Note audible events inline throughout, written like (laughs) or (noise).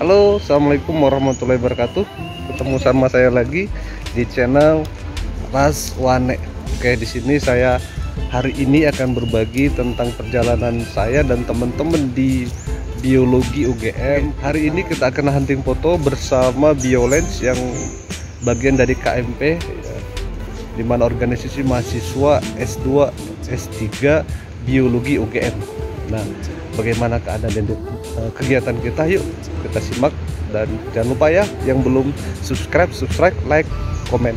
Halo, assalamualaikum warahmatullahi wabarakatuh. Ketemu sama saya lagi di channel Ras Wane. Oke, di sini saya hari ini akan berbagi tentang perjalanan saya dan teman-teman di biologi UGM. Hari ini kita akan hunting foto bersama Biolens yang bagian dari KMP di mana organisasi mahasiswa S2, S3 biologi UGM. Nah, bagaimana keadaan dan eh, kegiatan kita? Yuk kita simak. Dan jangan lupa ya yang belum subscribe subscribe like komen.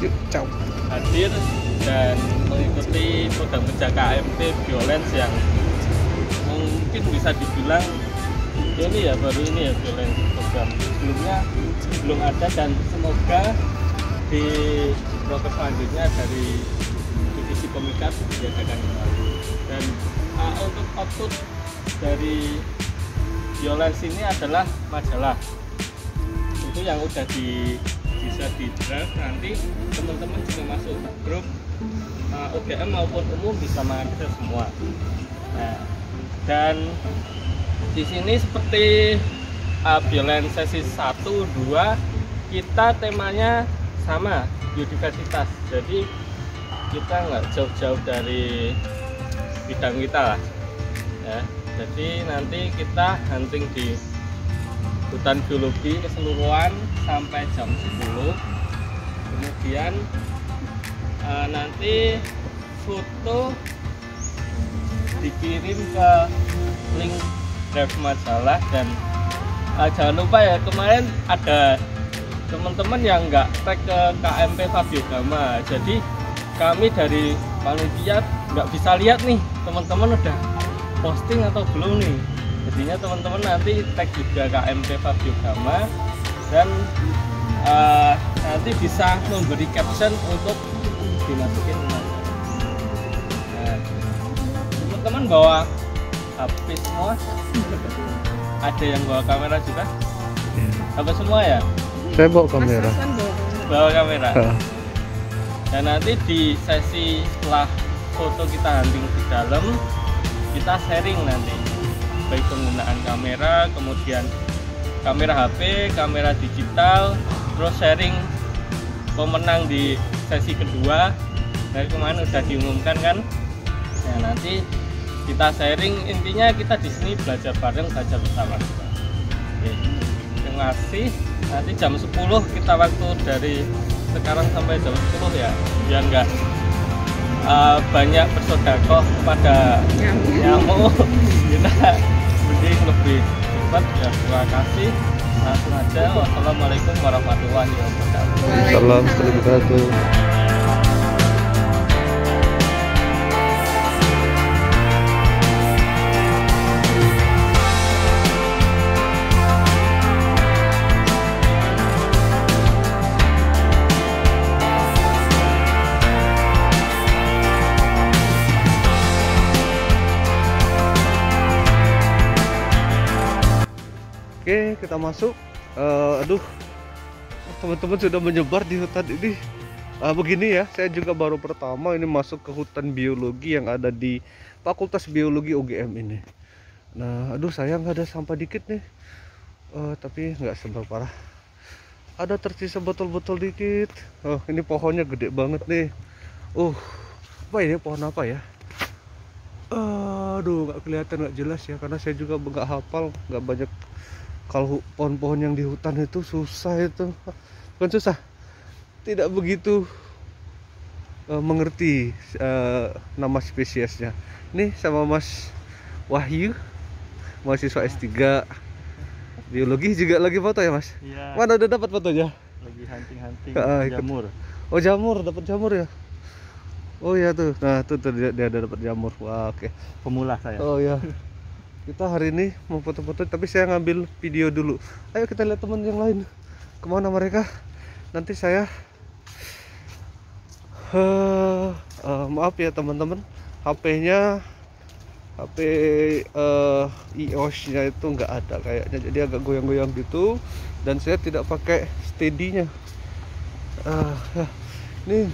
Yuk ciao. Hadir dan mengikuti program kerja KMP Violence yang mungkin bisa dibilang ini ya baru ini ya Violence program. Sebelumnya belum ada dan semoga di program selanjutnya dari divisi komunikas diadakan kembali dan uh, untuk output dari Violence ini adalah majalah. Itu yang udah di bisa di draft nanti teman-teman juga masuk grup uh, UGM maupun umum bisa mengakses semua. Nah, dan di sini seperti uh, Violence sesi 1 2 kita temanya sama biodiversitas jadi kita nggak jauh-jauh dari bidang kita lah. Ya jadi nanti kita hunting di hutan biologi keseluruhan sampai jam 10 kemudian uh, nanti foto dikirim ke link drive majalah dan uh, jangan lupa ya kemarin ada teman-teman yang nggak tag ke KMP Fabio Gama jadi kami dari panitia nggak bisa lihat nih teman-teman udah posting atau belum nih? Jadinya teman-teman nanti tag juga KMP Fabio Gama dan uh, nanti bisa memberi caption untuk dimasukin nah, teman-teman bawa HP semua? (laughs) Ada yang bawa kamera juga? HP semua ya? Saya bawa kamera. Bawa kamera. Dan nanti di sesi setelah foto kita hunting di dalam kita sharing nanti. Baik penggunaan kamera kemudian kamera HP kamera digital terus sharing pemenang di sesi kedua. Dari kemarin udah diumumkan kan? Nah nanti kita sharing. Intinya kita di sini belajar bareng belajar bersama. Oke. terima kasih. Nanti jam 10 kita waktu dari sekarang sampai jam 10 ya? Biar enggak uh, banyak bersodakoh kepada nyamuk. (laughs) kita mending lebih cepat ya terima kasih. Langsung aja wassalamualaikum warahmatullahi wabarakatuh. Salam wabarakatuh Oke, kita masuk. Uh, aduh, teman-teman sudah menyebar di hutan ini. Uh, begini ya, saya juga baru pertama ini masuk ke hutan biologi yang ada di Fakultas Biologi UGM ini. Nah, aduh sayang ada sampah dikit nih. Uh, tapi nggak seberapa parah. Ada tersisa botol-botol dikit. Oh, ini pohonnya gede banget nih. Uh, apa ini pohon apa ya? Aduh, nggak kelihatan nggak jelas ya, karena saya juga nggak hafal, nggak banyak kalau pohon-pohon yang di hutan itu susah itu. Bukan susah. Tidak begitu uh, mengerti uh, nama spesiesnya. Nih sama Mas Wahyu mahasiswa S3 biologi juga lagi foto ya Mas? Iya. Mana udah dapat fotonya? Lagi hunting-hunting ikut. jamur. Oh jamur dapat jamur ya? Oh ya tuh. Nah tuh, tuh dia, dia ada dapat jamur. Wah oke. Pemula saya. Oh ya. Kita hari ini mau foto-foto tapi saya ngambil video dulu. Ayo kita lihat teman yang lain. Ke mana mereka? Nanti saya Eh, eh, maaf ya teman-teman. HP-nya HP eh, iOS-nya itu nggak ada kayaknya jadi agak goyang-goyang gitu dan saya tidak pakai steady-nya. Ya. Nih.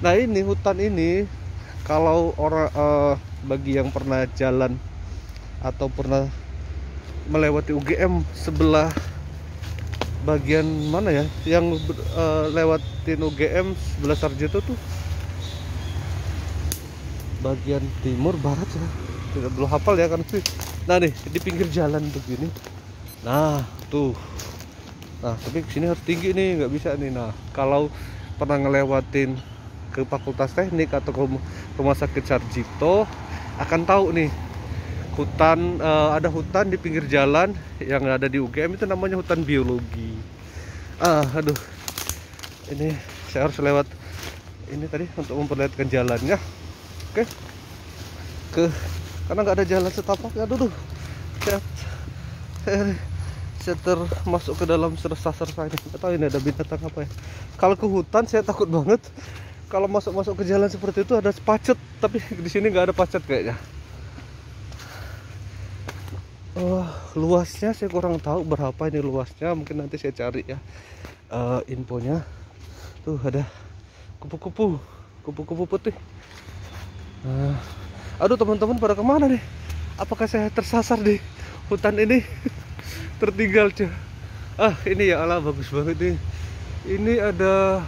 Nah, ini hutan ini kalau orang eh, bagi yang pernah jalan atau pernah melewati UGM sebelah bagian mana ya? Yang uh, lewatin UGM sebelah Sarjito tuh? Bagian timur barat ya? Tidak belum hafal ya kan? Sih nah nih di pinggir jalan begini. Nah tuh. Nah tapi sini harus tinggi nih nggak bisa nih. Nah kalau pernah ngelewatin ke fakultas teknik atau ke rumah sakit Sarjito akan tahu nih hutan uh, ada hutan di pinggir jalan yang ada di UGM itu namanya hutan biologi. Ah aduh. Ini saya harus lewat ini tadi untuk memperlihatkan jalannya. Oke. Ke karena nggak ada jalan setapak ya dulu saya, saya, termasuk ke dalam sersasar saya nggak tahu ini ada binatang apa ya. Kalau ke hutan saya takut banget. Kalau masuk-masuk ke jalan seperti itu ada pacet tapi di sini nggak ada pacet kayaknya Oh, luasnya saya kurang tahu berapa ini luasnya. Mungkin nanti saya cari ya uh, infonya. Tuh ada kupu-kupu, kupu-kupu putih. Uh, aduh teman-teman pada ke mana nih? Apakah saya tersasar di hutan ini? (laughs) Tertinggal cuy. Ah ini ya Allah bagus banget nih. Ini ada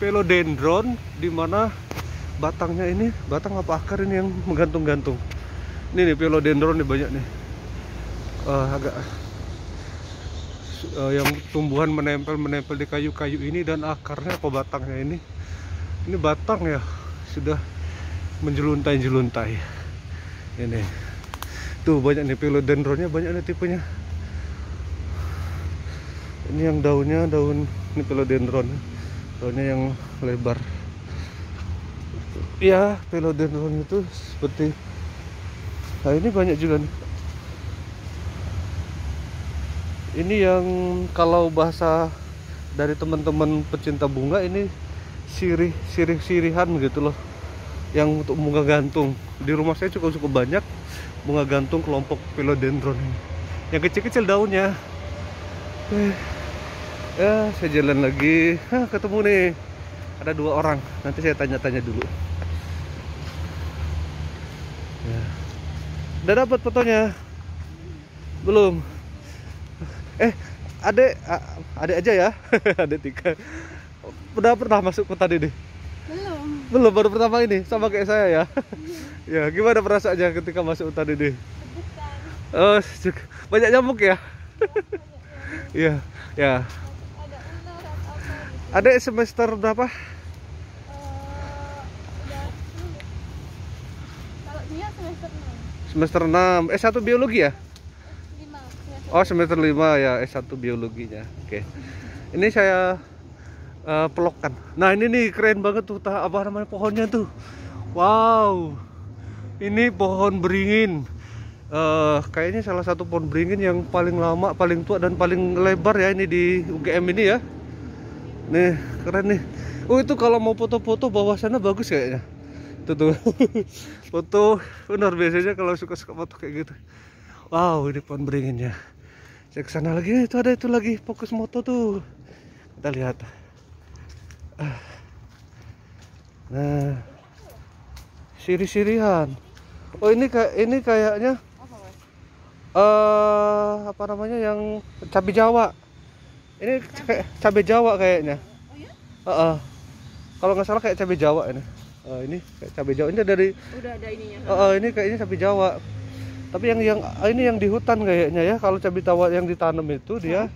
pelodendron di mana batangnya ini batang apa akar ini yang menggantung-gantung. Ini nih pelodendron nih banyak nih uh, agak uh, yang tumbuhan menempel menempel di kayu-kayu ini dan akarnya apa batangnya ini? Ini batang ya sudah menjeluntai-jeluntai. Ini. Tuh banyak nih philodendronnya banyak nih tipenya. Ini yang daunnya daun ini philodendron. Daunnya yang lebar. Ya philodendron itu seperti nah ini banyak juga nih ini yang kalau bahasa dari teman-teman pecinta bunga ini sirih sirih sirihan gitu loh. Yang untuk bunga gantung. Di rumah saya cukup cukup banyak bunga gantung kelompok philodendron ini. Yang kecil-kecil daunnya. Eh, ya saya jalan lagi. Hah, ketemu nih. Ada dua orang. Nanti saya tanya-tanya dulu. Ya. udah dapat fotonya? Belum eh adek adek aja ya. (laughs) Adek tiga. Udah pernah masuk kota ini? Belum. Belum baru pertama ini sama kayak saya ya. (laughs) Ya gimana perasaannya ketika masuk hutan ini? Oh banyak nyamuk ya? Iya ya. Gitu adek semester berapa? Eh, semester 6 semester 6 S1 biologi ya? 5 semester Oh semester 5 ya S1 biologinya. Oke. Ini saya uh, pelokkan. Nah ini nih keren banget tuh ta- Apa namanya pohonnya tuh. Wow. Ini pohon beringin. Eh, Kayaknya salah satu pohon beringin yang paling lama Paling tua dan paling lebar ya Ini di UGM ini ya. Nih keren nih. Oh itu kalau mau foto-foto bawah sana bagus kayaknya. Tuh tuh. (laughs) Foto benar biasanya kalau suka-suka foto kayak gitu. Wow ini pohon beringinnya saya ke sana lagi itu ada itu lagi fokus moto tuh. Kita lihat. Ah. nah. Siri-sirihan oh ini kayak ini kayaknya eh apa namanya yang cabai Jawa. Ini kayak cabai Jawa kayaknya. Oh ya Heeh. kalau nggak salah kayak cabai Jawa ini. Eh, ini kayak cabai Jawa. Ini dari udah ada ininya. Heeh, ini kayaknya cabai Jawa tapi yang yang ini yang di hutan kayaknya ya. Kalau cabai Jawa yang ditanam itu dia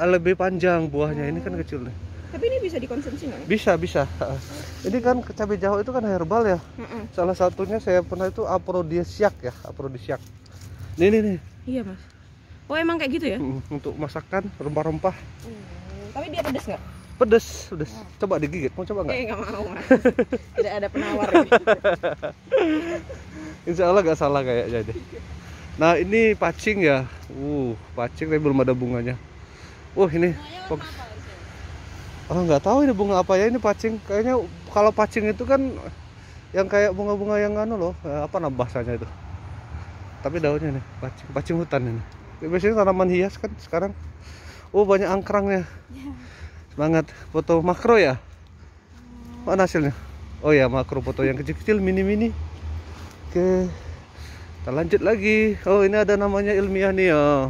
lebih panjang buahnya. Ini kan kecil nih. Tapi ini bisa dikonsumsi nggak? Bisa bisa. Ini kan cabai Jawa itu kan herbal ya. Heeh. salah satunya saya pernah itu aprodisiak ya aprodisiak. Nih nih nih. Iya mas. Oh emang kayak gitu ya? Untuk masakan rempah-rempah. Hmm, tapi dia pedes nggak pedes pedes coba digigit mau coba nggak eh nggak mau mas (laughs) tidak ada penawar ini Insya Allah nggak salah kayaknya deh. Nah ini pacing ya, uh pacing tapi belum ada bunganya. Wah ini, fokus. oh nggak tahu ini bunga apa ya ini pacing. Kayaknya kalau pacing itu kan yang kayak bunga-bunga yang anu loh, eh, apa nama bahasanya itu? Tapi daunnya nih, pacing, pacing hutan ini. Biasanya tanaman hias kan sekarang. Oh banyak angkrangnya. Semangat, foto makro ya? Mana hasilnya? Oh ya makro foto yang kecil-kecil, mini-mini. Oke. kita lanjut lagi oh ini ada namanya ilmiah nih ya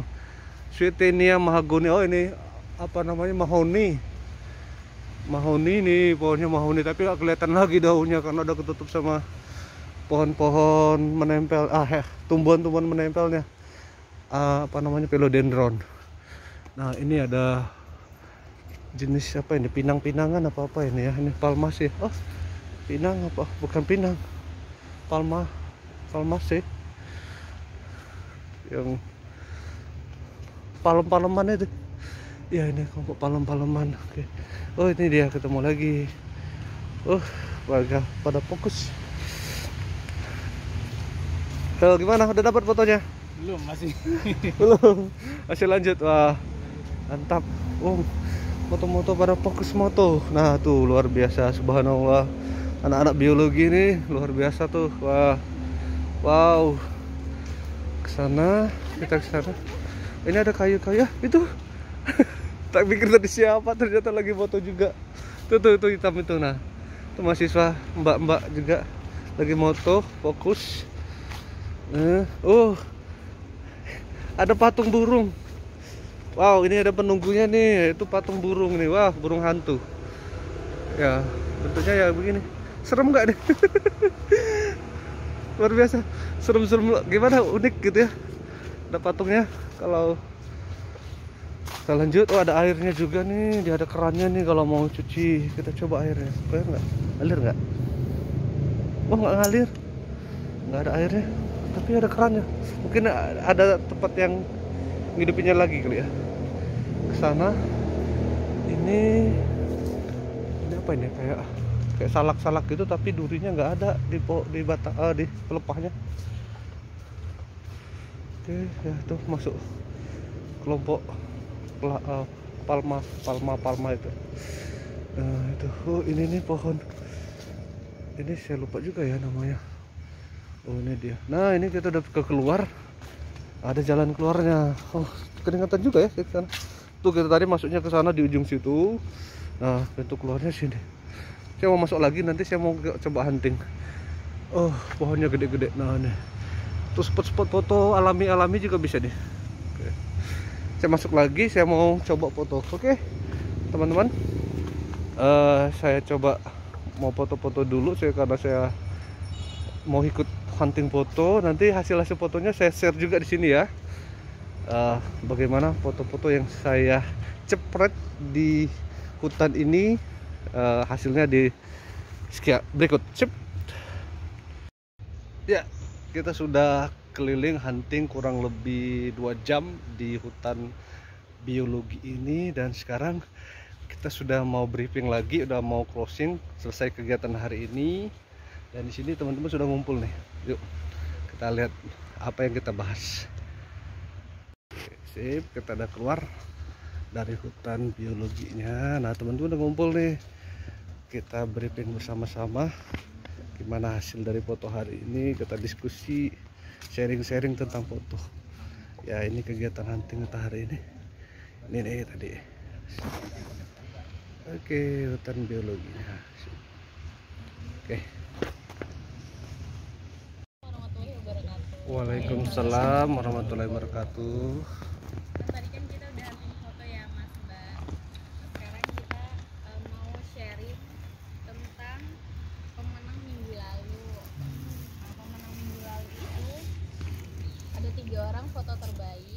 Sweetenia mahagoni oh ini apa namanya mahoni mahoni nih pohonnya mahoni tapi nggak kelihatan lagi daunnya karena udah ketutup sama pohon-pohon menempel ah ya tumbuhan-tumbuhan menempelnya Ah, apa namanya philodendron nah ini ada jenis apa ini? Pinang-pinangan apa apa ini ya? Ini palmas ya oh pinang apa? Bukan pinang. Palma. Palmas sih. Yang palem-paleman itu. Ya ini kelompok palem-paleman. Oke. Oh ini dia. Ketemu lagi. Oh warga pada fokus. Halo, gimana? Udah dapat fotonya? belum masih. (laughs) Belum. Masih lanjut. Wah. Mantap. Oh, moto-moto pada fokus moto. Nah, tuh luar biasa subhanallah. Anak-anak biologi ini luar biasa tuh. Wah. Wow. Ke sana, kita ke sana. Ini ada kayu-kayu ya, itu. (laughs) tak pikir tadi siapa, ternyata lagi foto juga. Tuh tuh tuh hitam itu nah. Itu mahasiswa mbak-mbak juga lagi moto, fokus. Eh, oh, ada patung burung. Wow, ini ada penunggunya nih. Itu patung burung nih. Wah, burung hantu. Ya, bentuknya ya begini. Serem nggak nih? (laughs) Luar biasa. Serem-serem. Gimana? Unik gitu ya. Ada patungnya. Kalau kita lanjut, oh ada airnya juga nih. Dia ada kerannya nih kalau mau cuci. Kita coba airnya. Air nggak? Ngalir nggak? Oh nggak ngalir. Nggak ada airnya. Tapi ada kerannya. Mungkin ada tempat yang ngidupinnya lagi kali ya. Ke sana. Ini ini apa ini kayak kayak salak-salak gitu tapi durinya nggak ada di po, di bata eh, di pelepahnya. Oke, ya tuh masuk kelompok eh, palma palma palma itu. Nah, itu oh ini nih pohon. Ini saya lupa juga ya namanya. Oh ini dia. Nah ini kita udah ke keluar. Ada jalan keluarnya. Oh keringatan juga ya ke. Tuh kita tadi masuknya ke sana di ujung situ. Nah pintu keluarnya sini. Saya mau masuk lagi nanti saya mau coba hunting. Oh pohonnya gede-gede. Nah nih. Tuh spot-spot foto alami-alami juga bisa nih. Oke. Saya masuk lagi. Saya mau coba foto. Oke teman-teman. Eh saya coba mau foto-foto dulu saya karena saya mau ikut hunting foto. Nanti hasil hasil fotonya saya share juga di sini ya. Eh, bagaimana foto-foto yang saya cepret di hutan ini. Eh, hasilnya di sekian. Berikut. Sip. ya kita sudah keliling hunting kurang lebih dua jam di hutan biologi ini. Dan sekarang kita sudah mau briefing lagi udah mau closing selesai kegiatan hari ini. Dan di sini teman-teman sudah ngumpul nih. Yuk kita lihat apa yang kita bahas. Sip, kita udah keluar dari hutan biologinya. Nah teman-teman udah ngumpul nih. Kita briefing bersama-sama gimana hasil dari foto hari ini. Kita diskusi, sharing-sharing tentang foto. Ya ini kegiatan hunting kita hari ini. Ini nih tadi. Oke, hutan biologinya. Oke. warahmatullahi wabarakatuh. Waalaikumsalam warahmatullahi wabarakatuh. Tadi kan kita udah hunting foto ya Mas Mbak. Sekarang kita eh, mau sharing tentang pemenang minggu lalu. Nah, pemenang minggu lalu itu ada tiga orang foto terbaik.